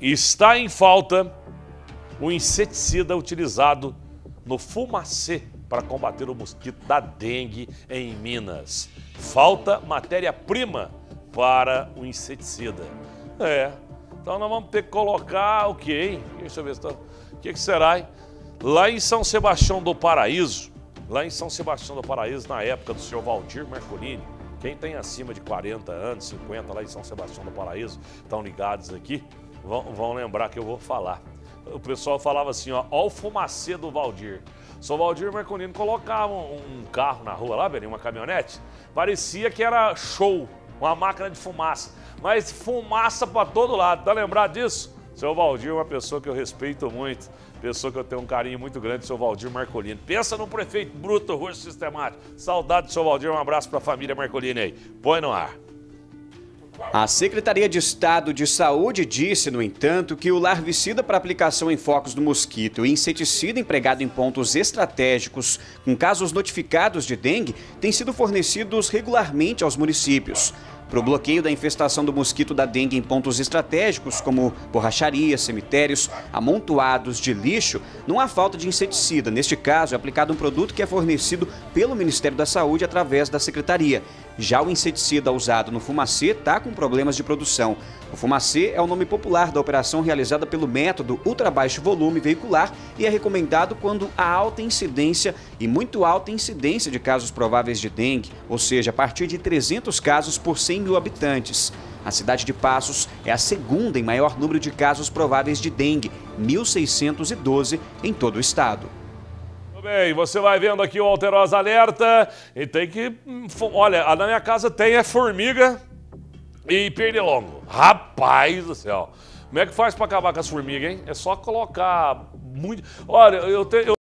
Está em falta o inseticida utilizado no fumacê para combater o mosquito da dengue em Minas. Falta matéria-prima para o inseticida. É, então nós vamos ter que colocar o que, hein? Deixa eu ver se O que, que será, hein? Lá em São Sebastião do Paraíso, lá em São Sebastião do Paraíso, na época do senhor Valdir Mercolini, quem tem acima de 40 anos, 50 lá em São Sebastião do Paraíso, estão ligados aqui, vão, vão lembrar que eu vou falar. O pessoal falava assim, ó, ó o fumacê do Valdir. São Valdir Mercolini colocava um, carro na rua lá, Beninho, uma caminhonete, parecia que era show, uma máquina de fumaça, mas fumaça para todo lado, tá lembrado disso? Seu Valdir é uma pessoa que eu respeito muito, pessoa que eu tenho um carinho muito grande, seu Valdir Marcolini. Pensa num prefeito bruto, roxo, sistemático. Saudade do seu Valdir, um abraço para a família Marcolini aí. Põe no ar. A Secretaria de Estado de Saúde disse, no entanto, que o larvicida para aplicação em focos do mosquito e inseticida empregado em pontos estratégicos com casos notificados de dengue têm sido fornecidos regularmente aos municípios. Para o bloqueio da infestação do mosquito da dengue em pontos estratégicos, como borracharias, cemitérios, amontoados de lixo, não há falta de inseticida. Neste caso, é aplicado um produto que é fornecido pelo Ministério da Saúde através da Secretaria. Já o inseticida usado no fumacê está com problemas de produção. O fumacê é o nome popular da operação realizada pelo método ultra baixo volume veicular e é recomendado quando há alta incidência e muito alta incidência de casos prováveis de dengue, ou seja, a partir de 300 casos por 100 mil habitantes. A cidade de Passos é a segunda em maior número de casos prováveis de dengue, 1.612 em todo o estado bem, você vai vendo aqui o Alterosa Alerta e tem que... Olha, na minha casa tem é formiga e pernilongo. Rapaz do céu. Como é que faz para acabar com as formigas, hein? É só colocar muito... Olha, eu tenho...